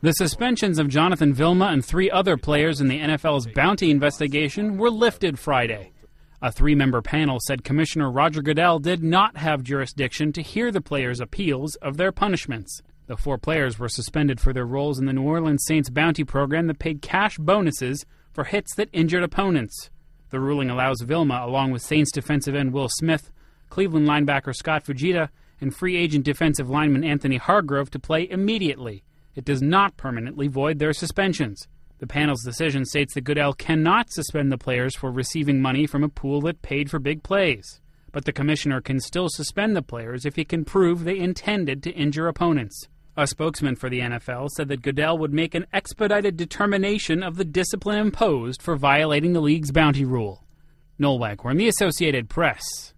The suspensions of Jonathan Vilma and three other players in the NFL's bounty investigation were lifted Friday. A three member panel said Commissioner Roger Goodell did not have jurisdiction to hear the players' appeals of their punishments. The four players were suspended for their roles in the New Orleans Saints bounty program that paid cash bonuses for hits that injured opponents. The ruling allows Vilma, along with Saints defensive end Will Smith, Cleveland linebacker Scott Fujita, and free agent defensive lineman Anthony Hargrove to play immediately. It does not permanently void their suspensions. The panel's decision states that Goodell cannot suspend the players for receiving money from a pool that paid for big plays. But the commissioner can still suspend the players if he can prove they intended to injure opponents. A spokesman for the NFL said that Goodell would make an expedited determination of the discipline imposed for violating the league's bounty rule. Noel Waghorn, The Associated Press.